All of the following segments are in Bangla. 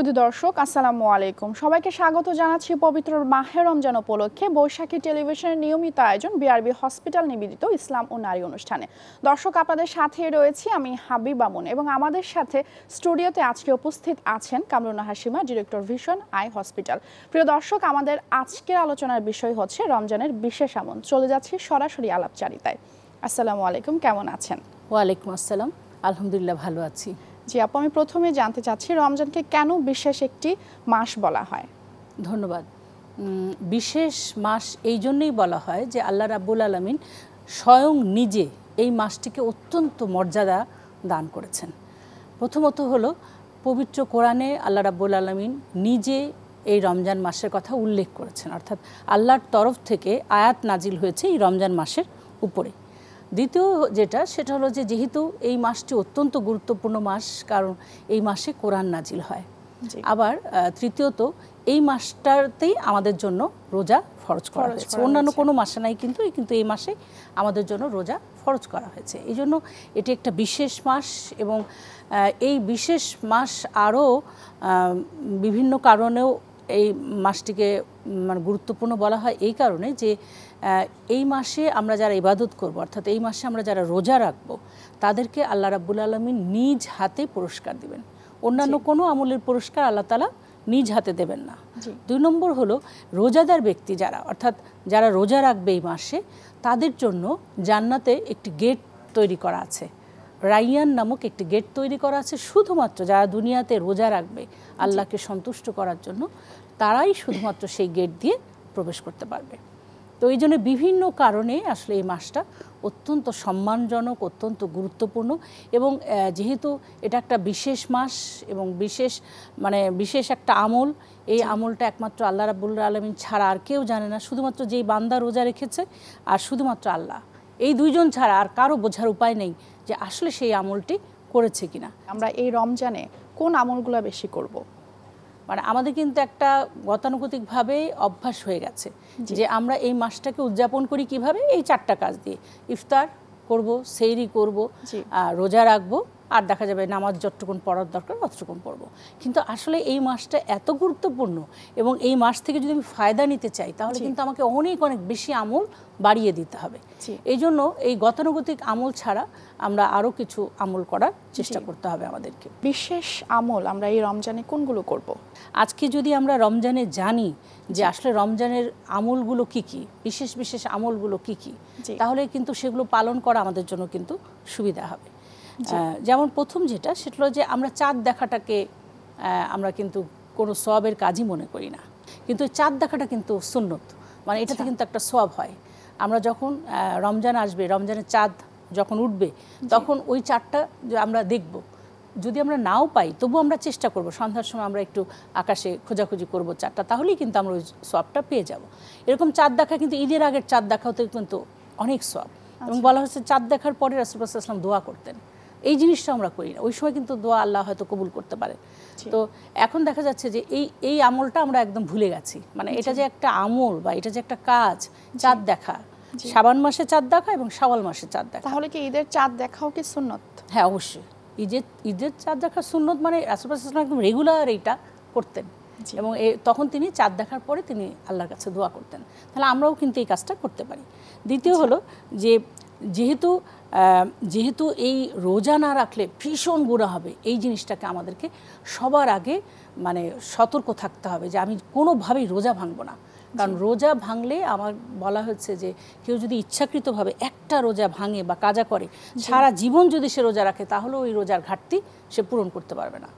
শুধু দর্শক, আসসালামু আলাইকুম। সবাইকে স্বাগত জানাচ্ছি পবিত্র মাহে রমজান উপলক্ষে বৈশাখী টেলিভিশনের নিয়মিত আয়োজন বিআরবি হসপিটাল নিবেদিত ইসলাম ও নারী অনুষ্ঠানে। দর্শক, আপনাদের সাথে রয়েছি আমি হাবিব আমন এবং আমাদের সাথে স্টুডিওতে আজকে উপস্থিত আছেন Kamruna Hasima director vision eye hospital. প্রিয় দর্শক, আমাদের আজকের আলোচনার বিষয় হচ্ছে রমজানের বিশেষ আমন চলে যাচ্ছি সরাসরি আলাপচারিতায়। আসসালামু আলাইকুম, কেমন আছেন? ওয়ালাইকুম আসসালাম। আলহামদুলিল্লাহ, ভালো আছি। জি, আপু, আমি প্রথমে জানতে চাচ্ছি রমজানকে কেন বিশেষ একটি মাস বলা হয়? ধন্যবাদ। বিশেষ মাস এই জন্যই বলা হয় যে আল্লাহ রাব্বুল আলমিন স্বয়ং নিজে এই মাসটিকে অত্যন্ত মর্যাদা দান করেছেন। প্রথমত হলো পবিত্র কোরআনে আল্লাহ রাব্বুল আলমিন নিজে এই রমজান মাসের কথা উল্লেখ করেছেন। অর্থাৎ আল্লাহর তরফ থেকে আয়াত নাজিল হয়েছে এই রমজান মাসের উপরে। দ্বিতীয় যেটা সেটা হলো যে যেহেতু এই মাসটি অত্যন্ত গুরুত্বপূর্ণ মাস কারণ এই মাসে কোরআন নাজিল হয়। আবার তৃতীয়ত এই মাসটাতেই আমাদের জন্য রোজা ফরজ করা হয়েছে। অন্যান্য কোনো মাসে নাই কিন্তু এই- কিন্তু এই মাসে আমাদের জন্য রোজা ফরজ করা হয়েছে। এই জন্য এটি একটা বিশেষ মাস এবং এই বিশেষ মাস আরও বিভিন্ন কারণেও এই মাসটিকে মানে গুরুত্বপূর্ণ বলা হয় এই কারণে যে এই মাসে আমরা যারা ইবাদত করব অর্থাৎ এই মাসে আমরা যারা রোজা রাখব তাদেরকে আল্লাহ রাব্বুল আলমিন নিজ হাতে পুরস্কার দিবেন। অন্যান্য কোনো আমলের পুরস্কার আল্লাহ তালা নিজ হাতে দেবেন না। দুই নম্বর হলো রোজাদার ব্যক্তি যারা অর্থাৎ যারা রোজা রাখবে এই মাসে তাদের জন্য জান্নাতে একটি গেট তৈরি করা আছে। রাইয়ান নামক একটি গেট তৈরি করা আছে শুধুমাত্র যারা দুনিয়াতে রোজা রাখবে আল্লাহকে সন্তুষ্ট করার জন্য তারাই শুধুমাত্র সেই গেট দিয়ে প্রবেশ করতে পারবে। তো এই জন্য বিভিন্ন কারণে আসলে এই মাসটা অত্যন্ত সম্মানজনক অত্যন্ত গুরুত্বপূর্ণ এবং যেহেতু এটা একটা বিশেষ মাস এবং বিশেষ মানে বিশেষ একটা আমল এই আমলটা একমাত্র আল্লাহ রাবুল আলমিন ছাড়া আর কেউ জানে না। শুধুমাত্র যেই বান্দা রোজা রেখেছে আর শুধুমাত্র আল্লাহ। এই দুইজন ছাড়া আর কারও বোঝার উপায় নেই যে আসলে সেই আমলটি করেছে কিনা। আমরা এই রমজানে কোন আমলগুলো বেশি করব? মানে আমাদের কিন্তু একটা গতানুগতিকভাবে অভ্যাস হয়ে গেছে যে আমরা এই মাসটাকে উদযাপন করি কীভাবে? এই চারটা কাজ দিয়ে। ইফতার করব সেইরি করব আর রোজা রাখব আর দেখা যাবে নামাজ যতটুকুন পড়ার দরকার অতটুকুন পড়ব। কিন্তু আসলে এই মাসটা এত গুরুত্বপূর্ণ এবং এই মাস থেকে যদি আমি ফায়দা নিতে চাই তাহলে কিন্তু আমাকে অনেক অনেক বেশি আমল বাড়িয়ে দিতে হবে। এই জন্য এই গতানুগতিক আমল ছাড়া আমরা আরও কিছু আমল করার চেষ্টা করতে হবে আমাদেরকে। বিশেষ আমল আমরা এই রমজানে কোনগুলো করব? আজকে যদি আমরা রমজানে জানি যে আসলে রমজানের আমলগুলো কি কি বিশেষ বিশেষ আমলগুলো কি কি তাহলে কিন্তু সেগুলো পালন করা আমাদের জন্য কিন্তু সুবিধা হবে। যেমন প্রথম যেটা সেটা হলো যে আমরা চাঁদ দেখাটাকে আমরা কিন্তু কোনো সবের কাজই মনে করি না। কিন্তু চাঁদ দেখাটা কিন্তু সুন্নত। মানে এটাতে কিন্তু একটা সব হয়। আমরা যখন রমজান আসবে রমজানের চাঁদ যখন উঠবে তখন ওই চাঁদটা আমরা দেখব। যদি আমরা নাও পাই তবু আমরা চেষ্টা করব। সন্ধ্যার সময় আমরা একটু আকাশে খোঁজাখুঁজি করব চাঁদটা তাহলেই কিন্তু আমরা ওই সবটা পেয়ে যাব। এরকম চাঁদ দেখা কিন্তু ঈদের আগের চাঁদ দেখাতে কিন্তু অনেক সব এবং বলা হচ্ছে চাঁদ দেখার পরে রাসুলাম দোয়া করতেন। এই জিনিসটা আমরা করি না। ওই সময় কিন্তু দোয়া আল্লাহ হয়তো কবুল করতে পারে। তো এখন দেখা যাচ্ছে যে এই এই আমলটা আমরা একদম ভুলে গেছি। মানে এটা যে একটা আমল বা এটা যে একটা কাজ চাঁদ দেখা। সাবান মাসে চাঁদ দেখা এবং শাওয়াল মাসে চাঁদ দেখা। তাহলে কি ঈদের চাঁদ দেখাও কি সুন্নত? হ্যাঁ অবশ্যই। ঈদের ঈদের চাঁদ দেখার সুন্নত মানে রাসুলাম একদম রেগুলার এইটা করতেন। এবং তখন তিনি চাঁদ দেখার পরে তিনি আল্লাহর কাছে দোয়া করতেন। তাহলে আমরাও কিন্তু এই কাজটা করতে পারি। দ্বিতীয় হলো যে যেহেতু যেহেতু এই রোজা না রাখলে ভীষণ গুণা হবে এই জিনিসটাকে আমাদেরকে সবার আগে মানে সতর্ক থাকতে হবে যে আমি কোনোভাবেই রোজা ভাঙবো না। কারণ রোজা ভাঙলে আমার বলা হচ্ছে যে কেউ যদি ইচ্ছাকৃতভাবে একটা রোজা ভাঙে বা কাজা করে সারা জীবন যদি সে রোজা রাখে তাহলে ওই রোজার ঘাটতি সে পূরণ করতে পারবে না।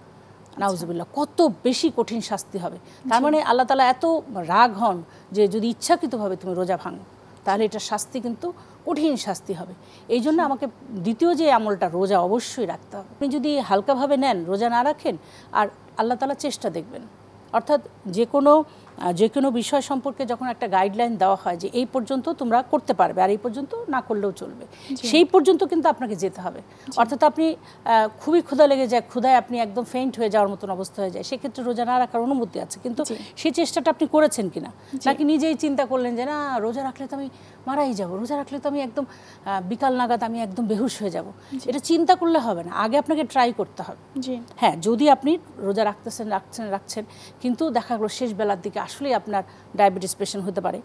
নাউজুবিল্লাহ কত বেশি কঠিন শাস্তি হবে। তার মানে আল্লাহ তালা এত রাগ হন যে যদি ইচ্ছাকৃতভাবে তুমি রোজা ভাঙো। তাহলে এটা শাস্তি কিন্তু কঠিন শাস্তি হবে। এই জন্য আমাকে দ্বিতীয় যে আমলটা, রোজা অবশ্যই রাখতে হবে। আপনি যদি হালকাভাবে নেন, রোজা না রাখেন, আর আল্লাহ তালা চেষ্টা দেখবেন। অর্থাৎ যে কোনো যে কোনো বিষয় সম্পর্কে যখন একটা গাইডলাইন দেওয়া হয় যে এই পর্যন্ত তোমরা করতে পারবে আর এই পর্যন্ত না করলেও চলবে সেই পর্যন্ত কিন্তু আপনাকে যেতে হবে। অর্থাৎ আপনি খুবই ক্ষুধা লেগে যায় ক্ষুধায় আপনি একদম ফেইন্ট হয়ে যাওয়ার মতন অবস্থা হয়ে যায় সেক্ষেত্রে রোজা না রাখার অনুমতি আছে। কিন্তু সেই চেষ্টাটা আপনি করেছেন কিনা? নাকি নিজেই চিন্তা করলেন যে না রোজা রাখলে তো আমি মারাই যাব। রোজা রাখলে তো আমি একদম বিকাল নাগাদ আমি একদম বেহুশ হয়ে যাব। এটা চিন্তা করলে হবে না আগে আপনাকে ট্রাই করতে হবে। হ্যাঁ যদি আপনি রোজা রাখতেছেন রাখছেন রাখছেন কিন্তু দেখা গেলো শেষ বেলার দিকে আসলেই আপনার ডায়াবেটিস পেশেন্ট হতে পারে।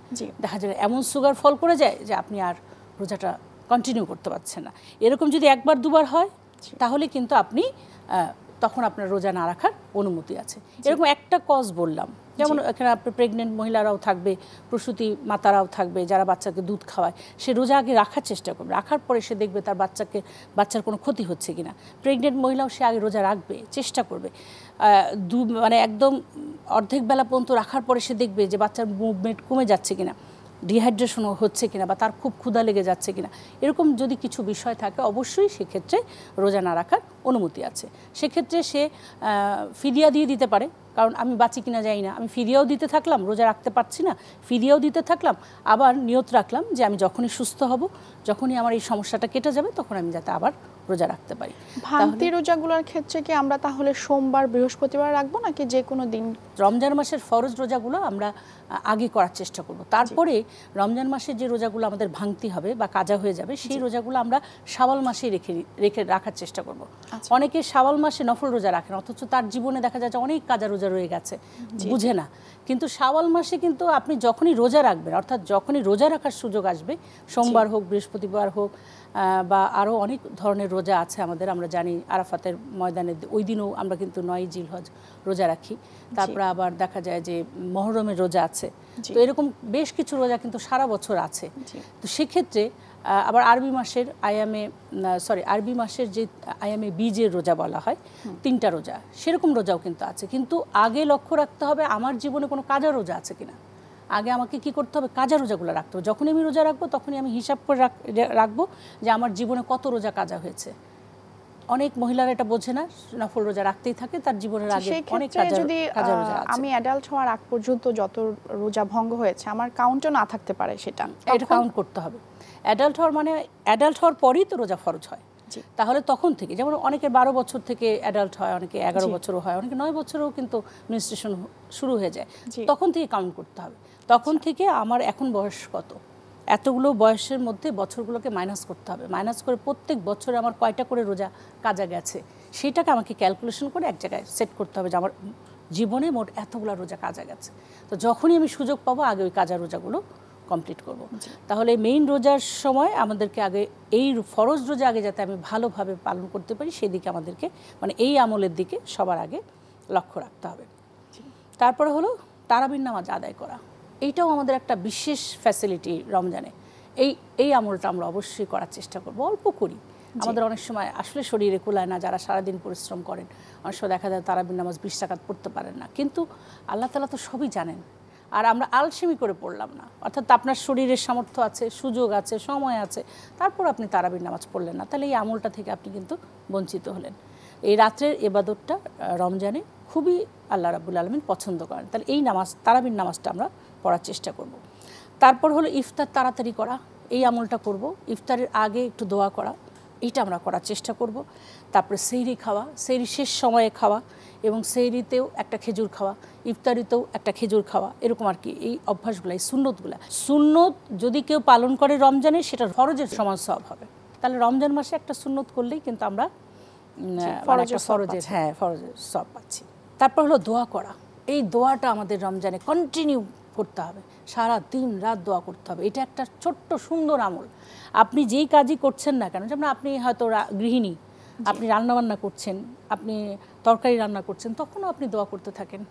দেখা যায় এমন সুগার ফল করে যায় যে আপনি আর রোজাটা কন্টিনিউ করতে পারছেন না। এরকম যদি একবার দুবার হয় তাহলে কিন্তু আপনি তখন আপনার রোজা না রাখার অনুমতি আছে। এরকম একটা কজ বললাম। যেমন এখানে আপনার প্রেগনেন্ট মহিলারাও থাকবে প্রসূতি মাতারাও থাকবে যারা বাচ্চাকে দুধ খাওয়ায় সে রোজা আগে রাখার চেষ্টা করবে রাখার পরে সে দেখবে তার বাচ্চাকে বাচ্চার কোনো ক্ষতি হচ্ছে কিনা। প্রেগনেন্ট মহিলাও সে আগে রোজা রাখবে চেষ্টা করবে। দু মানে একদম অর্ধেক বেলা পর্যন্ত রাখার পরে সে দেখবে যে বাচ্চার মুভমেন্ট কমে যাচ্ছে কিনা ডিহাইড্রেশন হচ্ছে কিনা বা তার খুব ক্ষুধা লেগে যাচ্ছে কিনা। এরকম যদি কিছু বিষয় থাকে অবশ্যই সেক্ষেত্রে রোজা না রাখার অনুমতি আছে। সেক্ষেত্রে সে ফিদিয়া দিয়ে দিতে পারে কারণ আমি বাঁচি কিনা যাই না। আমি ফিরিয়েও দিতে থাকলাম রোজা রাখতে পারছি না ফিরিয়েও দিতে থাকলাম আবার নিয়ত রাখলাম যে আমি যখনই সুস্থ হব যখনই আমার এই সমস্যাটা কেটে যাবে তখন আমি যাতে আবার রোজা রাখতে পারি। ভাঙতি রোজাগুলোর ক্ষেত্রে কি আমরা তাহলে সোমবার বৃহস্পতিবার রাখব নাকি যে কোনো দিন? রমজান মাসের ফরজ রোজাগুলো আমরা আগে করার চেষ্টা করব। তারপরে রমজান মাসের যে রোজাগুলো আমাদের ভাঙতি হবে বা কাজা হয়ে যাবে সেই রোজাগুলো আমরা শাওয়াল মাসে রেখে রেখে রাখার চেষ্টা করব। আচ্ছা। অনেকে শাওয়াল মাসে নফল রোজা রাখেন অথচ তার জীবনে দেখা যায় অনেক কাজা রোজা রয়ে গেছে। বুঝে না। কিন্তু শাওয়াল মাসে কিন্তু আপনি যখনই রোজা রাখবেন অর্থাৎ যখনই রোজা রাখার সুযোগ আসবে সোমবার হোক বৃহস্পতিবার হোক বা আরও অনেক ধরনের রোজা আছে আমাদের আমরা জানি আরাফাতের ময়দানে ওই দিনও আমরা কিন্তু নয় জিল হজ রোজা রাখি। তারপরে আবার দেখা যায় যে মহরমের রোজা আছে। তো এরকম বেশ কিছু রোজা কিন্তু সারা বছর আছে। তো সেক্ষেত্রে আবার আরবি মাসের আয়ামে সরি আরবি মাসের যে আয়ামে বীজের রোজা বলা হয় তিনটা রোজা সেরকম রোজাও কিন্তু আছে। কিন্তু আগে লক্ষ্য রাখতে হবে আমার জীবনে কোনো কাজা রোজা আছে কিনা। আগে আমাকে কি করতে হবে? কাজা রোজাগুলো রাখতে হবে। যখনই আমি রোজা রাখব তখনই আমি হিসাব করে রাখব যে আমার জীবনে কত রোজা কাজা হয়েছে। অনেক মহিলারা এটা বোঝে না নফল রোজা রাখতেই থাকে তার জীবনের আগে অনেক কাজা যদি আমি অ্যাডাল্ট হওয়ার আগ পর্যন্ত যত রোজা ভঙ্গ হয়েছে আমার কাউন্টও না থাকতে পারে সেটা। এটা কাউন্ট করতে হবে। অ্যাডাল্ট হওয়ার মানে অ্যাডাল্ট হওয়ার পরই তো রোজা ফরজ হয়। তাহলে তখন থেকে যেমন অনেকে বারো বছর থেকে অ্যাডাল্ট হয় অনেকে এগারো। বছরও হয় অনেকে নয় বছরেও কিন্তু মিনিস্ট্রেশন শুরু হয়ে যায়। তখন থেকে কাউন্ট করতে হবে। তখন থেকে আমার এখন বয়স কত? এতগুলো বয়সের মধ্যে বছরগুলোকে মাইনাস করতে হবে। মাইনাস করে প্রত্যেক বছরে আমার কয়টা করে রোজা কাজা গেছে? সেটাকে আমাকে ক্যালকুলেশন করে এক জায়গায় সেট করতে হবে যে আমার জীবনে মোট এতগুলো রোজা কাজা গেছে। তো যখনই আমি সুযোগ পাবো আগে ওই কাজা রোজাগুলো কমপ্লিট করব। তাহলে মেইন রোজার সময় আমাদেরকে আগে এই ফরজ রোজা আগে যাতে আমি ভালোভাবে পালন করতে পারি সেদিকে আমাদেরকে মানে এই আমলের দিকে সবার আগে লক্ষ্য রাখতে হবে। তারপরে হলো তারাবির নামাজ আদায় করা। এইটাও আমাদের একটা বিশেষ ফ্যাসিলিটি রমজানে। এই এই আমলটা আমরা অবশ্যই করার চেষ্টা করব অল্প করি। আমাদের অনেক সময় আসলে শরীরে কুলায় না যারা সারাদিন পরিশ্রম করেন অনেক সময় দেখা যায় তারাবির নামাজ বিশ টাকাত পড়তে পারেন না। কিন্তু আল্লাহ তালা তো সবই জানেন। আর আমরা আলসেমি করে পড়লাম না। অর্থাৎ আপনার শরীরের সামর্থ্য আছে, সুযোগ আছে, সময় আছে, তারপর আপনি তারাবির নামাজ পড়লেন না। তাহলে এই আমলটা থেকে আপনি কিন্তু বঞ্চিত হলেন। এই রাত্রের এবাদতটা রমজানে খুবই আল্লাহ রাবুল আলমিন পছন্দ করেন। তাহলে এই নামাজ, তারাবির নামাজটা আমরা পড়ার চেষ্টা করব। তারপর হলো ইফতার তাড়াতাড়ি করা, এই আমলটা করব। ইফতারের আগে একটু দোয়া করা এইটা আমরা করার চেষ্টা করব। তারপরে সেইরি খাওয়া সেইরি শেষ সময়ে খাওয়া এবং সেইরিতেও একটা খেজুর খাওয়া ইফতারিতেও একটা খেজুর খাওয়া এরকম আর কি এই অভ্যাসগুলো এই সুন্নতগুলা। সুন্নত যদি কেউ পালন করে রমজানে সেটা ফরজের সমান সব হবে। তাহলে রমজান মাসে একটা সুন্নত করলেই কিন্তু আমরা মানে ফরজের হ্যাঁ ফরজের সব পাচ্ছি। তারপর হলো দোয়া করা। এই দোয়াটা আমাদের রমজানে কন্টিনিউ করতে হবে। সারা দিন রাত দোয়া করতে হবে। এটা একটা ছোট্ট সুন্দর আমল। আপনি যেই কাজই করছেন না কেন যেমন আপনি হয়তো গৃহিণী আপনি রান্নাবান্না করছেন আপনি তরকারি রান্না করছেন তখনও আপনি দোয়া করতে থাকেন।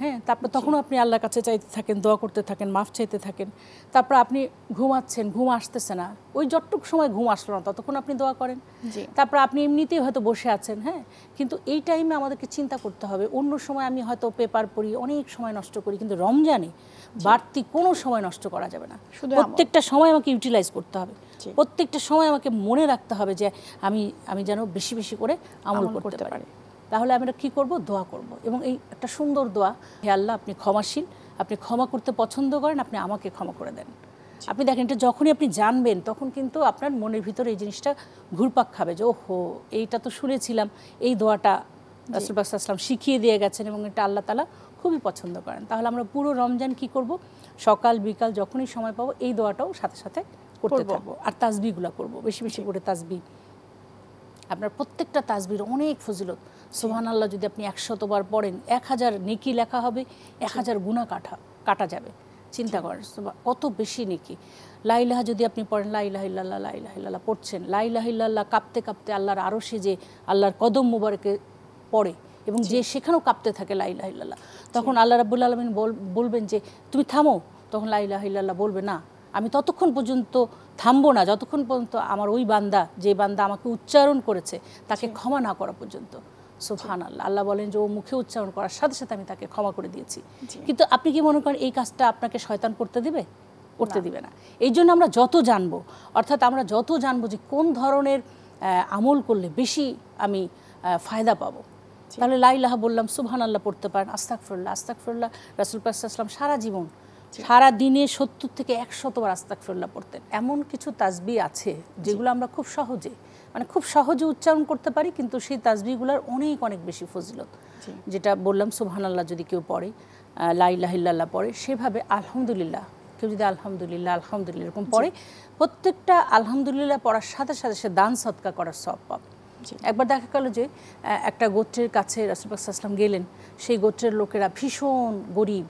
হ্যাঁ তারপর তখনও আপনি আল্লাহর কাছে চাইতে থাকেন দোয়া করতে থাকেন মাফ চাইতে থাকেন। তারপর আপনি ঘুমাচ্ছেন ঘুম আসতেছে না। ওই যতটুকু সময় ঘুম আসলো না ততক্ষণ আপনি দোয়া করেন। তারপর আপনি এমনিতেই হয়তো বসে আছেন হ্যাঁ? কিন্তু এই টাইমে আমাদেরকে চিন্তা করতে হবে অন্য সময় আমি হয়তো পেপার পড়ি অনেক সময় নষ্ট করি কিন্তু রমজানে বাড়তি কোনো সময় নষ্ট করা যাবে না। শুধু প্রত্যেকটা সময় আমাকে ইউটিলাইজ করতে হবে। প্রত্যেকটা সময় আমাকে মনে রাখতে হবে যে আমি আমি যেন বেশি বেশি করে আমল করতে পারি। তাহলে আমরা কি করব? দোয়া করব। এবং এই একটা সুন্দর দোয়া হে আল্লাহ আপনি ক্ষমাসীন আপনি ক্ষমা করতে পছন্দ করেন আপনি আমাকে ক্ষমা করে দেন। আপনি দেখেন এটা যখনই আপনি জানবেন তখন কিন্তু আপনার মনের ভিতরে এই জিনিসটা ঘুরপাক খাবে যে ওহো এইটা তো শুনেছিলাম এই দোয়াটা রাসুলবাসাল্লাম শিখিয়ে দিয়ে গেছেন এবং এটা আল্লাহ তালা খুবই পছন্দ করেন। তাহলে আমরা পুরো রমজান কি করব? সকাল বিকাল যখনই সময় পাবো এই দোয়াটাও সাথে সাথে করতে। থাকব। আর তাসবিগুলো করব বেশি বেশি করে তাসবি আপনার প্রত্যেকটা তাসবির অনেক ফজিলত। সোহান আল্লাহ যদি আপনি একশতবার পড়েন এক হাজার নেকি লেখা হবে এক হাজার গুণা কাটা কাটা যাবে। চিন্তা করেন কত বেশি নেকি। লাইলাহা যদি আপনি পড়েন লাইলাহ ইল্লাল্লাহ লাইলাহ ইল্লাল্লাহ পড়ছেন লাইলাহ ইল্লাল্লাহ কাঁপতে কাঁপতে আল্লাহর আরও সে যে আল্লাহর কদম মুবারকে পড়ে এবং যে সেখানেও কাঁপতে থাকে লাইলাহ ইল্লাল্লাহ তখন আল্লাহ রাবুল আলমিন বলবেন যে তুমি থামো। তখন লাইলাহ ইল্লাল্লাহ বলবে না। আমি ততক্ষণ পর্যন্ত থামবো না যতক্ষণ পর্যন্ত আমার ওই বান্দা যে বান্দা আমাকে উচ্চারণ করেছে তাকে ক্ষমা না করা পর্যন্ত। সুফহান আল্লাহ আল্লাহ বলেন যে ও মুখে উচ্চারণ করার সাথে সাথে আমি তাকে ক্ষমা করে দিয়েছি। কিন্তু আপনি কি মনে করেন এই কাজটা আপনাকে শয়তান করতে দিবে? করতে দিবে না। এই জন্য আমরা যত জানব অর্থাৎ আমরা যত জানব যে কোন ধরনের আমল করলে বেশি আমি ফায়দা পাবো। তাহলে লাইলাহা বললাম সুবহান আল্লাহ পড়তে পারেন আস্তাক ফিরল্লাহ আস্তাক ফিরল্লাহ রাসুল পাকসাল্লাম সারা জীবন সারা দিনে সত্তর থেকে একশতবার আস্তাক ফিরল্লাহ পড়তেন। এমন কিছু তাজবি আছে যেগুলো আমরা খুব সহজে মানে খুব সহজে উচ্চারণ করতে পারি কিন্তু সেই তাজবিগুলোর অনেক অনেক বেশি ফজিলত। যেটা বললাম সুবহান আল্লাহ যদি কেউ পড়ে লাইলাহিল্লাহ পড়ে সেভাবে আলহামদুলিল্লাহ কেউ যদি আলহামদুলিল্লাহ আলহামদুলিল্লাহ এরকম পড়ে প্রত্যেকটা আলহামদুলিল্লাহ পড়ার সাথে সাথে সে দান সৎকা করার সব পাবে। একবার দেখা গেল যে একটা গোত্রের কাছে রাসুলপাকসাল্লাম গেলেন সেই গোত্রের লোকেরা ভীষণ গরিব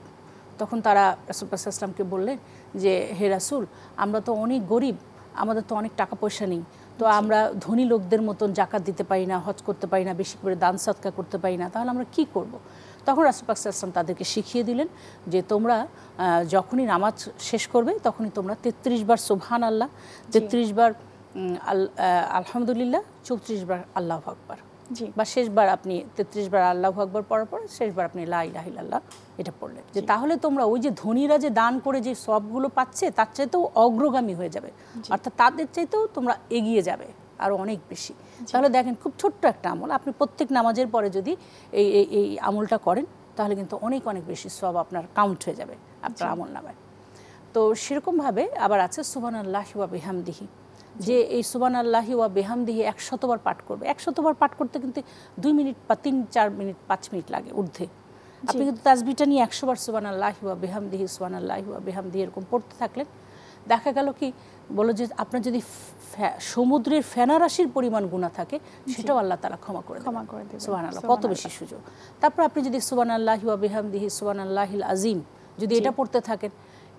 তখন তারা রাসুলপাকসাল্লামকে বললেন যে হে রাসুল আমরা তো অনেক গরিব আমাদের তো অনেক টাকা পয়সা নেই। তো আমরা ধনী লোকদের মতন জাকাত দিতে পারি না হজ করতে পারি না বেশি করে দান সৎকা করতে পারি না। তাহলে আমরা কি করব। তখন রাসুলপাকসাল্লাম তাদেরকে শিখিয়ে দিলেন যে তোমরা যখনই নামাজ শেষ করবে তখনই তোমরা তেত্রিশ বার সুবহান আল্লাহ তেত্রিশ বার আল- আলহামদুলিল্লাহ চৌত্রিশ বার আল্লাহ আকবার। জি। বা শেষবার আপনি তেত্রিশ বার আল্লাহ আকবর পড়ার পর শেষবার আপনি লা ইলাহা ইল্লাল্লাহ এটা পড়লেন। যে তাহলে তোমরা ওই যে ধনীরা যে দান করে যে সবগুলো পাচ্ছে তার চাইতেও অগ্রগামী হয়ে যাবে। অর্থাৎ তাদের চাইতেও তোমরা এগিয়ে যাবে আরও অনেক বেশি। তাহলে দেখেন খুব ছোট্ট একটা আমল। আপনি প্রত্যেক নামাজের পরে যদি এই এই এই আমলটা করেন তাহলে কিন্তু অনেক অনেক বেশি সব আপনার কাউন্ট হয়ে যাবে আপনার আমল নামায়। তো সেরকমভাবে আবার আছে সুবান আল্লাহ বেহামদিহি। যে এই সুবান আল্লাহি ওয়া বেহামদিহি একশতবার পাঠ করবে। একশতবার পাঠ করতে কিন্তু দুই মিনিট বা তিন চার মিনিট পাঁচ মিনিট লাগে ঊর্ধ্বে। আপনি কিন্তু তাজবিটা নিয়ে একশোবার সুবান আল্লাহি ওয়া বেহামদিহি সুবান আল্লাহি ওয়া বেহামদিহি এরকম পড়তে থাকলেন। দেখা গেল কি বলো যে আপনার যদি সমুদ্রের ফেনারাশির পরিমাণ গুণা থাকে সেটাও আল্লাহ তালা ক্ষমা করে ক্ষমা করে দেবেন। সুবান আল্লাহ কত বেশি সুযোগ। তারপর আপনি যদি সুবান আল্লাহি ওয়া বেহামদিহি সুবান আল্লাহিল আজিম যদি এটা পড়তে থাকেন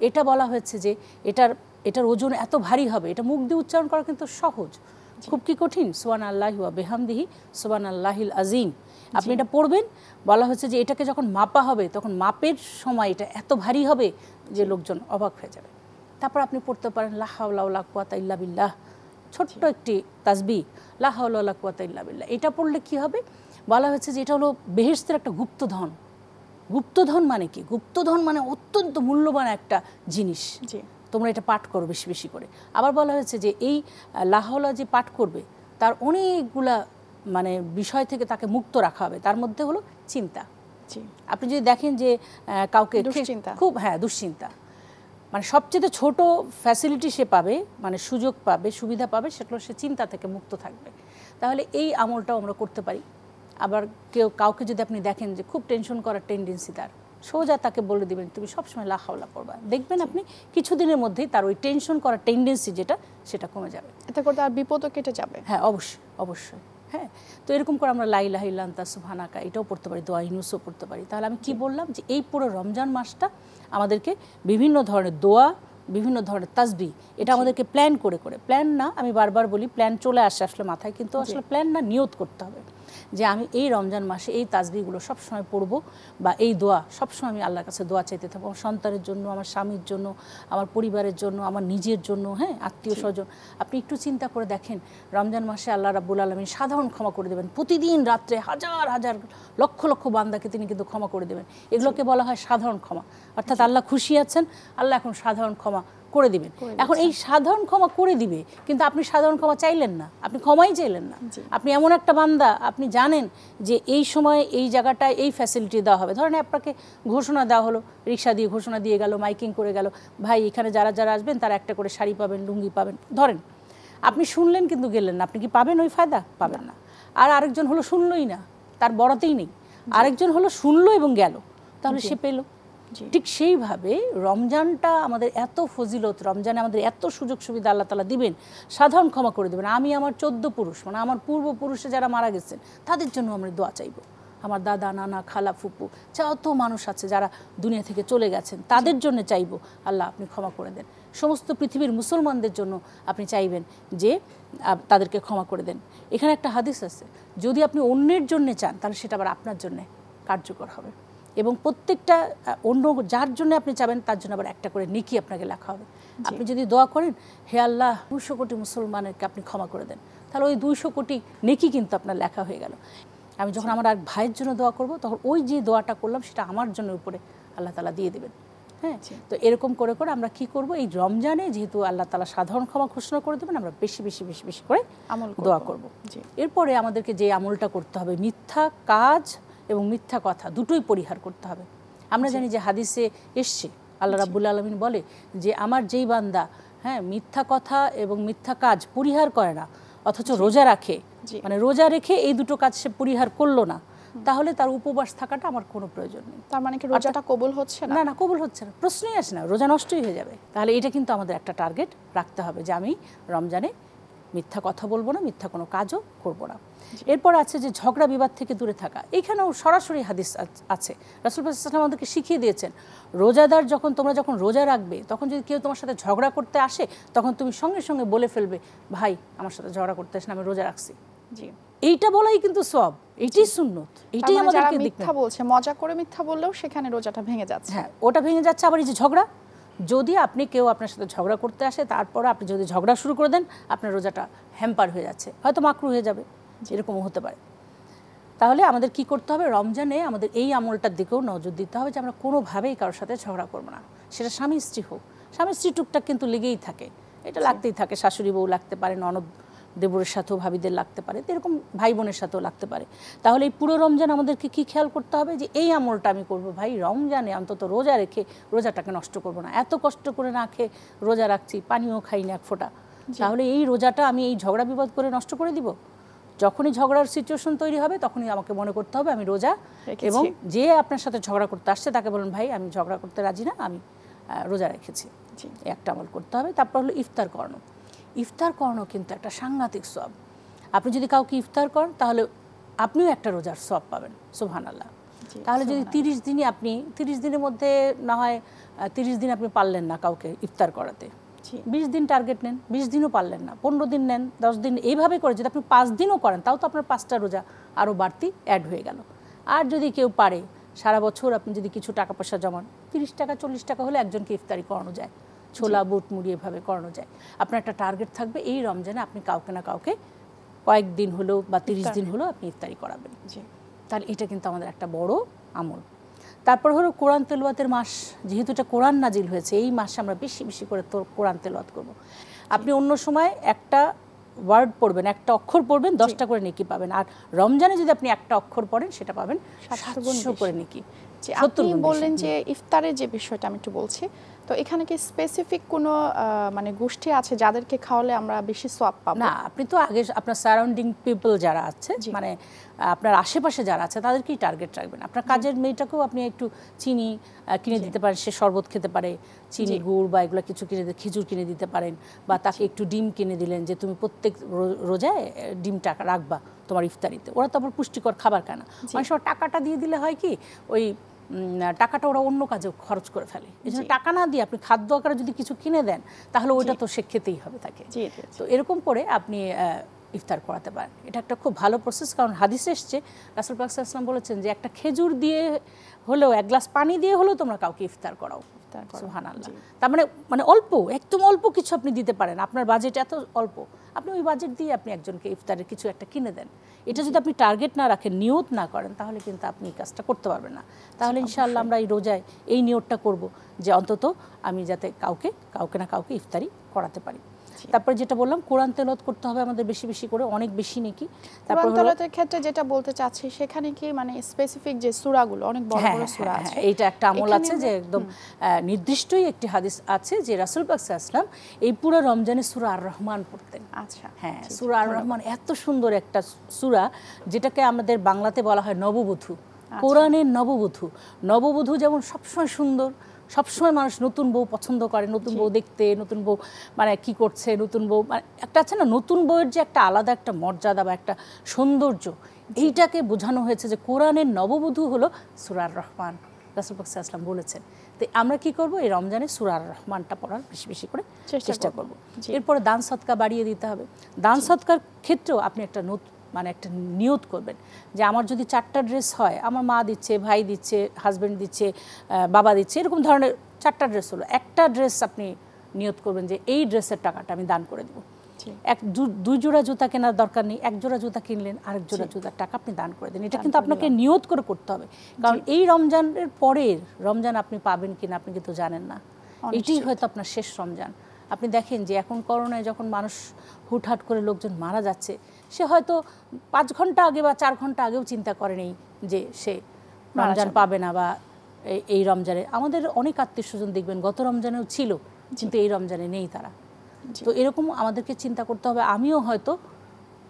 এটা বলা হয়েছে যে এটার এটার ওজন এত ভারী হবে এটা মুখ দিয়ে উচ্চারণ করা কিন্তু সহজ। খুব কি কঠিন? সুবান আল্লাহি ওয়া বেহামদিহি সুবান আল্লাহিল আজিম আপনি এটা পড়বেন বলা হচ্ছে যে এটাকে যখন মাপা হবে তখন মাপের সময় এটা এত ভারী হবে যে লোকজন অবাক হয়ে যাবে। তারপর আপনি পড়তে পারেন লাহাউল্লাহ কুয়াতা ইল্লা বিল্লাহ। ছোট্ট একটি তাসবি লাহাউল্লাহ কুয়াতা ইল্লা বিল্লাহ। এটা পড়লে কি হবে? বলা হচ্ছে যে এটা হলো বেহেস্তের একটা গুপ্তধন। গুপ্তধন মানে কি? গুপ্তধন মানে অত্যন্ত মূল্যবান একটা জিনিস। তোমরা এটা পাঠ করো বেশি বেশি করে। আবার বলা হয়েছে যে এই লাহাওলা যে পাঠ করবে তার অনেকগুলা মানে বিষয় থেকে তাকে মুক্ত রাখা হবে। তার মধ্যে হলো চিন্তা। আপনি যদি দেখেন যে কাউকে। খুব হ্যাঁ দুশ্চিন্তা। মানে সবচেয়ে ছোট ফ্যাসিলিটি সে পাবে মানে সুযোগ পাবে সুবিধা পাবে সেগুলো সে চিন্তা থেকে মুক্ত থাকবে। তাহলে এই আমলটাও আমরা করতে পারি। আবার কেউ কাউকে যদি আপনি দেখেন যে খুব টেনশন করার টেন্ডেন্সি তার সোজা তাকে বলে দেবেন তুমি সবসময় লাহাওলা পড়বা দেখবেন আপনি কিছুদিনের মধ্যেই তার ওই টেনশন করার টেন্ডেন্সি যেটা সেটা কমে যাবে। এতে করে তার বিপদও কেটে যাবে। হ্যাঁ অবশ্যই অবশ্যই হ্যাঁ। তো এরকম করে আমরা লাই লাহিল্লান্তা সুবহানাকা এটাও পড়তে পারি দোয়া ইনুসও পড়তে পারি। তাহলে আমি কি বললাম যে এই পুরো রমজান মাসটা আমাদেরকে বিভিন্ন ধরনের দোয়া বিভিন্ন ধরনের তাসবি এটা আমাদেরকে প্ল্যান করে করে। প্ল্যান না আমি বারবার বলি প্ল্যান চলে আসে আসলে মাথায় কিন্তু আসলে প্ল্যান না নিয়ত করতে হবে। যে আমি এই রমজান মাসে এই তাসবিগুলো সবসময় পড়ব বা এই দোয়া সবসময় আমি আল্লাহর কাছে দোয়া চাইতে থাকব। আমার সন্তানের জন্য আমার স্বামীর জন্য আমার পরিবারের জন্য আমার নিজের জন্য হ্যাঁ আত্মীয় স্বজন। আপনি একটু চিন্তা করে দেখেন রমজান মাসে আল্লাহ রাব্বুল আলমিন সাধারণ ক্ষমা করে দেবেন। প্রতিদিন রাত্রে হাজার হাজার লক্ষ লক্ষ বান্দাকে তিনি কিন্তু ক্ষমা করে দেবেন। এগুলোকে বলা হয় সাধারণ ক্ষমা। অর্থাৎ আল্লাহ খুশি আছেন আল্লাহ এখন সাধারণ ক্ষমা করে দিবেন। এখন এই সাধারণ ক্ষমা করে দিবে কিন্তু আপনি সাধারণ ক্ষমা চাইলেন না। আপনি ক্ষমাই চাইলেন না। আপনি এমন একটা বান্দা আপনি জানেন যে এই সময় এই জায়গাটায় এই ফ্যাসিলিটি দেওয়া হবে। ধরেন আপনাকে ঘোষণা দেওয়া হলো রিক্সা দিয়ে ঘোষণা দিয়ে গেল মাইকিং করে গেল ভাই এখানে যারা যারা আসবেন তারা একটা করে শাড়ি পাবেন লুঙ্গি পাবেন। ধরেন আপনি শুনলেন কিন্তু গেলেন না। আপনি কি পাবেন ওই ফায়দা? পাবেন না। আর আরেকজন হলো শুনলই না তার বড়তেই নেই। আরেকজন হলো শুনলো এবং গেল। তাহলে সে পেল। ঠিক সেইভাবে রমজানটা আমাদের এত ফজিলত, রমজানে আমাদের এত সুযোগ সুবিধা আল্লাহ তালা দিবেন, সাধারণ ক্ষমা করে দেবেন। আমি আমার চোদ্দ পুরুষ মানে আমার পূর্বপুরুষে যারা মারা গেছেন, তাদের জন্য আমরা দোয়া চাইব। আমার দাদা, নানা, খালা, ফুপু, যত মানুষ আছে যারা দুনিয়া থেকে চলে গেছেন, তাদের জন্য চাইব, আল্লাহ আপনি ক্ষমা করে দেন। সমস্ত পৃথিবীর মুসলমানদের জন্য আপনি চাইবেন যে তাদেরকে ক্ষমা করে দেন। এখানে একটা হাদিস আছে, যদি আপনি অন্যের জন্য চান, তাহলে সেটা আবার আপনার জন্য কার্যকর হবে। এবং প্রত্যেকটা অন্য যার জন্য আপনি চাবেন তার জন্য আবার একটা করে নিকি আপনাকে লেখা হবে। আপনি যদি দোয়া করেন হে আল্লাহ দুশো কোটি মুসলমানেরকে আপনি ক্ষমা করে দেন। তাহলে ওই দুইশো কোটি নেকি কিন্তু আপনার লেখা হয়ে গেল। আমি যখন আমার এক ভাইয়ের জন্য দোয়া করব তখন ওই যে দোয়াটা করলাম সেটা আমার জন্য উপরে আল্লাহ তালা দিয়ে দেবেন। হ্যাঁ? তো এরকম করে করে আমরা কি করব? এই রমজানে যেহেতু আল্লাহ তালা সাধারণ ক্ষমা ঘোষণা করে দেবেন আমরা বেশি বেশি বেশি বেশি করে আমল দোয়া করব। এরপরে আমাদেরকে যে আমলটা করতে হবে মিথ্যা কাজ এবং মিথ্যা কথা দুটোই পরিহার করতে হবে। আমরা জানি যে হাদিসে এসছে আল্লাহ রাব্বুল আলমিন বলে যে আমার যেই বান্দা হ্যাঁ মিথ্যা কথা এবং মিথ্যা কাজ পরিহার করে না অথচ রোজা রাখে। মানে রোজা রেখে এই দুটো কাজ সে পরিহার করল না তাহলে তার উপবাস থাকাটা আমার কোনো প্রয়োজন নেই। তার মানে কি রোজাটা কবুল হচ্ছে না? না না কবুল হচ্ছে না প্রশ্নই আসে না রোজা নষ্টই হয়ে যাবে। তাহলে এটা কিন্তু আমাদের একটা টার্গেট রাখতে হবে যে আমি রমজানে মিথ্যা কথা বলব না মিথ্যা কোনো কাজও করব না। এরপর আছে যে ঝগড়া বিবাদ থেকে দূরে থাকা। এখানেও সরাসরি হাদিস আছে। রাসুল ইসলাম আমাদেরকে শিখিয়ে দিয়েছেন রোজাদার যখন তোমরা যখন রোজা রাখবে তখন যদি কেউ তোমার সাথে ঝগড়া করতে আসে তখন তুমি সঙ্গে সঙ্গে বলে ফেলবে ভাই আমার সাথে ঝগড়া করতে আসেন আমি রোজা রাখছি। জি। এইটা বলাই কিন্তু সব এইটাই সুন্নত। তার এইটাই মানে আমাদেরকে মিথ্যা বলছে মজা করে মিথ্যা বললেও সেখানে রোজাটা ভেঙে যাচ্ছে। হ্যাঁ ওটা ভেঙে যাচ্ছে আবার এই যে ঝগড়া যদি আপনি কেউ আপনার সাথে ঝগড়া করতে আসে তারপর আপনি যদি ঝগড়া শুরু করে দেন আপনার রোজাটা হ্যাম্পার হয়ে যাচ্ছে। হয়তো মাকরু হয়ে যাবে। এরকমও হতে পারে। তাহলে আমাদের কি করতে হবে? রমজানে আমাদের এই আমলটার দিকেও নজর দিতে হবে যে আমরা কোনোভাবেই কারোর সাথে ঝগড়া করব না। সেটা স্বামী স্ত্রী হোক। স্বামী স্ত্রী টুকটাক কিন্তু লেগেই থাকে। এটা লাগতেই থাকে। শাশুড়ি বউ লাগতে পারে ননদ দেবরের সাথেও ভাবিদের লাগতে পারে এরকম ভাই বোনের সাথেও লাগতে পারে। তাহলে এই পুরো রমজান আমাদেরকে কি খেয়াল করতে হবে? যে এই আমলটা আমি করব ভাই রমজানে অন্তত রোজা রেখে রোজাটাকে নষ্ট করব না। এত কষ্ট করে না খেয়ে রোজা রাখছি পানিও খাই না এক ফোঁটা। তাহলে এই রোজাটা আমি এই ঝগড়া বিবাদ করে নষ্ট করে দিব? যখনই ঝগড়ার সিচুয়েশন তৈরি হবে তখনই আমাকে মনে করতে হবে আমি রোজা এবং যে আপনার সাথে ঝগড়া করতে আসছে তাকে বলুন ভাই আমি ঝগড়া করতে রাজি না আমি রোজা রেখেছি। একটা আমল করতে হবে। তারপর হলো ইফতার করানো। ইফতার করানো কিন্তু একটা সাংঘাতিক সব। আপনি যদি কাউকে ইফতার করেন তাহলে আপনিও একটা রোজার সব পাবেন সুবহান আল্লাহ তাহলে যদি তিরিশ দিনই আপনি তিরিশ দিনের মধ্যে না হয় তিরিশ দিন আপনি পারলেন না কাউকে ইফতার করাতে। বিশ দিন টার্গেট নেন বিশ দিনও পারলেন না পনেরো দিন নেন দশ দিন এইভাবে করে যদি আপনি পাঁচ দিনও করেন তাও তো আপনার পাঁচটা রোজা আরও বাড়তি অ্যাড হয়ে গেল। আর যদি কেউ পারে সারা বছর আপনি যদি কিছু টাকা পয়সা জমান তিরিশ টাকা চল্লিশ টাকা হলে একজনকে ইফতারি করানো যায়। ছোলা বুট মুড়ি এভাবে করানো যায়। আপনার একটা টার্গেট থাকবে এই রমজানে আপনি কাউকে না কাউকে কয়েকদিন হলেও বা তিরিশ দিন হলেও আপনি ইফতারি করাবেন। তাহলে এটা কিন্তু আমাদের একটা বড় আমল। তারপর হলো কোরআন তেলওয়াতের মাস যেহেতু এটা কোরআন নাজিল হয়েছে এই মাসে আমরা বেশি বেশি করে তো কোরআন তেলওয়াত করব। আপনি অন্য সময় একটা ওয়ার্ড পড়বেন একটা অক্ষর পড়বেন দশটা করে নেকি পাবেন। আর রমজানে যদি আপনি একটা অক্ষর পড়েন সেটা পাবেন সাতশো। করে নেকি। যে আপনি বললেন যে ইফতারের যে বিষয়টা আমি একটু বলছি তো এখানে কি স্পেসিফিক কোনো মানে গোষ্ঠী আছে যাদেরকে খাওয়ালে আমরা বেশি সোয়াব পাবো? না আপনি তো আগে আপনার সারাউন্ডিং পিপল যারা আছে মানে আপনার আশেপাশে যারা আছে তাদেরকেই টার্গেট রাখবেন। আপনার কাজের মেয়েটাকেও আপনি একটু চিনি কিনে দিতে পারেন সে শরবত খেতে পারে চিনি গুড় বা এগুলো কিছু কিনে খেজুর কিনে দিতে পারেন বা তাকে একটু ডিম কিনে দিলেন যে তুমি প্রত্যেক রোজায় ডিমটা রাখবা তোমার ইফতারিতে। ওরা তো আবার পুষ্টিকর খাবার কেনা অনেক সময় টাকাটা দিয়ে দিলে হয় কি ওই টাকাটা ওরা অন্য কাজে খরচ করে ফেলে। এই জন্য টাকা না দিয়ে আপনি খাদ্য আকারে যদি কিছু কিনে দেন তাহলে ওইটা তো সে খেতেই হবে তাকে। তো এরকম করে আপনি ইফতার করাতে পারেন। এটা একটা খুব ভালো প্রসেস কারণ হাদিস এসছে রাসুল পাকসাল্লাম বলেছেন যে একটা খেজুর দিয়ে হলেও এক গ্লাস পানি দিয়ে হলেও তোমরা কাউকে ইফতার করাও। সুহান আল্লাহ তার মানে মানে অল্প একদম অল্প কিছু আপনি দিতে পারেন। আপনার বাজেট এত অল্প। আপনি ওই বাজেট দিয়ে আপনি একজনকে ইফতারের কিছু একটা কিনে দেন। এটা যদি আপনি টার্গেট না রাখেন নিয়ত না করেন তাহলে কিন্তু আপনি এই কাজটা করতে পারবেন না। তাহলে ইনশাআল্লাহ আমরা এই রোজায় এই নিয়তটা করব যে অন্তত আমি যাতে কাউকে কাউকে না কাউকে ইফতারি করাতে পারি। তারপরে যেটা বললাম কোরআন তেলত করতে হবে আমাদের বেশি বেশি করে অনেক বেশি নাকি। তারপর তেলাওয়াতের ক্ষেত্রে যেটা বলতে চাচ্ছি সেখানে কি মানে স্পেসিফিক যে সূরাগুলো অনেক বড় হ্যাঁ, বড় হ্যাঁ, সূরা হ্যাঁ, আছে? এইটা একটা আমল আছে যে একদম নির্দিষ্টই একটি হাদিস আছে যে রাসুল পাক আসলাম এই পুরো রমজানে সুরা আর রহমান পড়তেন। আচ্ছা হ্যাঁ সুরা আর রহমান এত সুন্দর একটা সুরা যেটাকে আমাদের বাংলাতে বলা হয় নববধূ। আচ্ছা। কোরআনের নববধূ। নববধূ যেমন সবসময় সুন্দর সবসময় মানুষ নতুন বউ পছন্দ করে নতুন বউ দেখতে নতুন বউ মানে কি করছে নতুন বউ মানে একটা আছে না নতুন বউয়ের যে একটা আলাদা একটা মর্যাদা বা একটা সৌন্দর্য এইটাকে বোঝানো হয়েছে যে কোরআনের নববধূ হলো সুরার রহমান। রাসুল আসলাম বলেছেন। তো আমরা কি করব? এই রমজানে সুরার রহমানটা পড়ার বেশি বেশি করে চেষ্টা করব। এরপরে দান সৎকা বাড়িয়ে দিতে হবে। দান সৎকার ক্ষেত্রেও আপনি একটা নত মানে একটা নিয়ত করবেন যে আমার যদি চারটা ড্রেস হয় আমার মা দিচ্ছে ভাই দিচ্ছে হাজবেন্ড দিচ্ছে বাবা দিচ্ছে এরকম ধরনের চারটা ড্রেস হলো। একটা ড্রেস আপনি নিয়ত করবেন যে এই ড্রেসের টাকাটা আমি দান করে দেবো। এক দুই জোড়া জুতা কেনার দরকার নেই এক জোড়া জুতা কিনলেন আরেক জোড়া জুতার টাকা আপনি দান করে দিন। এটা কিন্তু আপনাকে নিয়ত করে করতে হবে। কারণ এই রমজানের পরের রমজান আপনি পাবেন কিনা আপনি কিন্তু জানেন না। এটাই হয়তো আপনার শেষ রমজান। আপনি দেখেন যে এখন করোনায় যখন মানুষ হুটহাট করে লোকজন মারা যাচ্ছে সে হয়তো পাঁচ ঘণ্টা আগে বা চার ঘণ্টা আগেও চিন্তা করেনি যে সে রমজান পাবে না বা এই- রমজানে। আমাদের অনেক আত্মীয় স্বজন দেখবেন গত রমজানেও ছিল কিন্তু এই রমজানে নেই তারা। তো এরকম আমাদেরকে চিন্তা করতে হবে। আমিও হয়তো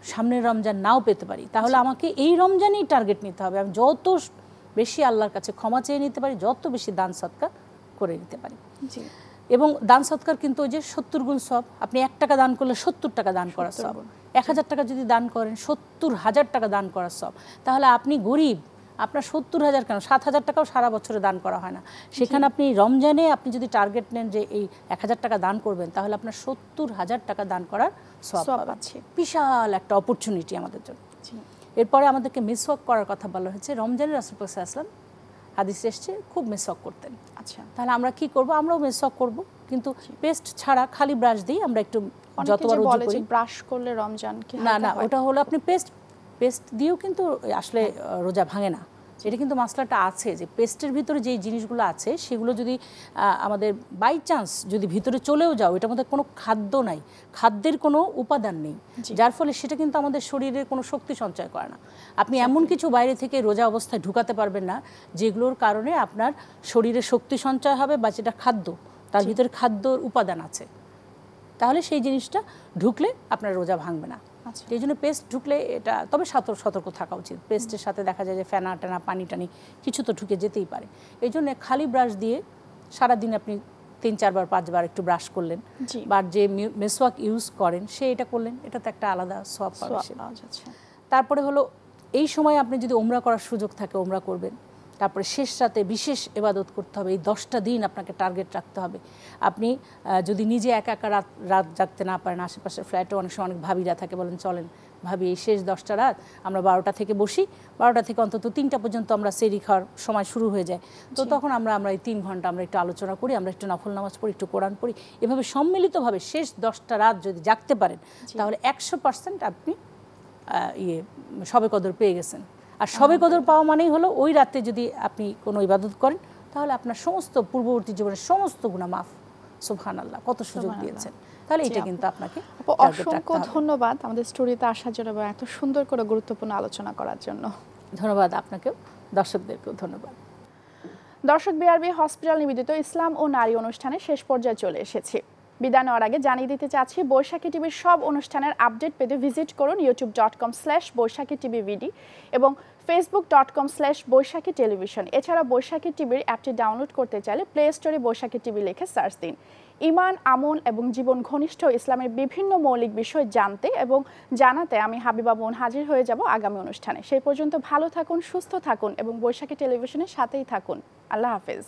সামনের রমজান নাও পেতে পারি। তাহলে আমাকে এই রমজানেই টার্গেট নিতে হবে। আমি যত বেশি আল্লাহর কাছে ক্ষমা চেয়ে নিতে পারি যত বেশি দান সৎকার করে নিতে পারি। জি। এবং দান সৎকার কিন্তু ওই যে সত্তর গুণ সব। আপনি এক টাকা দান করলে সত্তর টাকা দান করার সব। এক হাজার টাকা যদি দান করেন সত্তর হাজার টাকা দান করার সব। তাহলে আপনি গরিব। আপনার সত্তর হাজার কেন? সাত হাজার টাকাও সারা বছরে দান করা হয় না। সেখানে আপনি রমজানে আপনি যদি টার্গেট নেন যে এই এক হাজার টাকা দান করবেন তাহলে আপনার সত্তর হাজার টাকা দান করার সব আছে। বিশাল একটা অপরচুনিটি আমাদের জন্য। এরপরে আমাদেরকে মিসওয়াক করার কথা বলা হয়েছে। রমজানের রাসুল আসলাম হাদিস এসছে খুব মেসক করতেন। আচ্ছা। তাহলে আমরা কি করব? আমরাও মেসক করব। কিন্তু পেস্ট ছাড়া খালি ব্রাশ দিয়ে আমরা একটু যতবার উজু করি। ব্রাশ করলে রমজান কি না না ওটা হলো আপনি পেস্ট পেস্ট দিয়েও কিন্তু আসলে রোজা ভাঙে না। এটা কিন্তু মশলাটা আছে যে পেস্টের ভিতরে যেই জিনিসগুলো আছে সেগুলো যদি আমাদের বাই চান্স যদি ভিতরে চলেও যাও এটার মধ্যে কোনো খাদ্য নাই খাদ্যের কোনো উপাদান নেই। যার ফলে সেটা কিন্তু আমাদের শরীরের কোনো শক্তি সঞ্চয় করে না। আপনি এমন কিছু বাইরে থেকে রোজা অবস্থায় ঢুকাতে পারবেন না যেগুলোর কারণে আপনার শরীরে শক্তি সঞ্চয় হবে বা যেটা খাদ্য তার ভিতরে খাদ্যর উপাদান আছে। তাহলে সেই জিনিসটা ঢুকলে আপনার রোজা ভাঙবে না। এই জন্য পেস্ট ঢুকলে এটা তবে সতর্ক সতর্ক থাকা উচিত। পেস্টের সাথে দেখা যায় যে ফেনা টেনা পানি টানি কিছু তো ঢুকে যেতেই পারে। এই জন্য খালি ব্রাশ দিয়ে সারাদিন আপনি তিন চারবার পাঁচবার একটু ব্রাশ করলেন। বা যে মেসওয়াক ইউজ করেন সে এটা করলেন এটা তো একটা আলাদা সোয়াব পাওয়া যাচ্ছে। তারপরে হলো এই সময় আপনি যদি ওমরা করার সুযোগ থাকে ওমরা করবেন। তারপরে শেষ রাতে বিশেষ এবাদত করতে হবে। এই দশটা দিন আপনাকে টার্গেট রাখতে হবে। আপনি যদি নিজে একা একা রাত রাত জাগতে না পারেন আশেপাশের ফ্ল্যাটে অনেক সময় অনেক ভাবিরা থাকে বলেন চলেন ভাবি এই শেষ দশটা রাত আমরা বারোটা থেকে বসি। বারোটা থেকে অন্তত তিনটা পর্যন্ত আমরা সেরি খাওয়ার সময় শুরু হয়ে যায়। তো তখন আমরা আমরা এই তিন ঘণ্টা আমরা একটু আলোচনা করি আমরা একটু নফল নামাজ পড়ি একটু কোরআন পড়ি। এভাবে সম্মিলিতভাবে শেষ দশটা রাত যদি জাগতে পারেন তাহলে একশো পার্সেন্ট আপনি ইয়ে সবে কদর পেয়ে গেছেন। আর সবে কদর পাওয়া মানেই হলো ওই রাতে যদি আপনি কোনো ইবাদত করেন তাহলে আপনার সমস্ত পূর্ববর্তী জীবনের সমস্ত গুণা মাফ। সুবহান আল্লাহ কত সুযোগ দিয়েছেন। তাহলে এটা কিন্তু আপনাকে অসংখ্য ধন্যবাদ আমাদের স্টোরিতে আসার জন্য এবং এত সুন্দর করে গুরুত্বপূর্ণ আলোচনা করার জন্য। ধন্যবাদ আপনাকেও। দর্শকদেরকেও ধন্যবাদ। দর্শক বিআরবি হসপিটাল নিবেদিত ইসলাম ও নারী অনুষ্ঠানে শেষ পর্যায়ে চলে এসেছি। বিদায় নেওয়ার আগে জানিয়ে দিতে চাচ্ছি, বৈশাখী টিভির সব অনুষ্ঠানের আপডেট পেতে ভিজিট করুন YouTube dot com slash Baishakhi TV ভিডি এবং Facebook dot com slash Baishakhi television এছাড়া বৈশাখী টিভির অ্যাপটি ডাউনলোড করতে চাইলে প্লে স্টোরে বৈশাখী টিভি লিখে সার্চ দিন। ইমান, আমল এবং জীবন ঘনিষ্ঠ ইসলামের বিভিন্ন মৌলিক বিষয় জানতে এবং জানাতে আমি হাবিবা বোন হাজির হয়ে যাব আগামী অনুষ্ঠানে। সেই পর্যন্ত ভালো থাকুন, সুস্থ থাকুন এবং বৈশাখী টেলিভিশনের সাথেই থাকুন। আল্লাহ হাফেজ।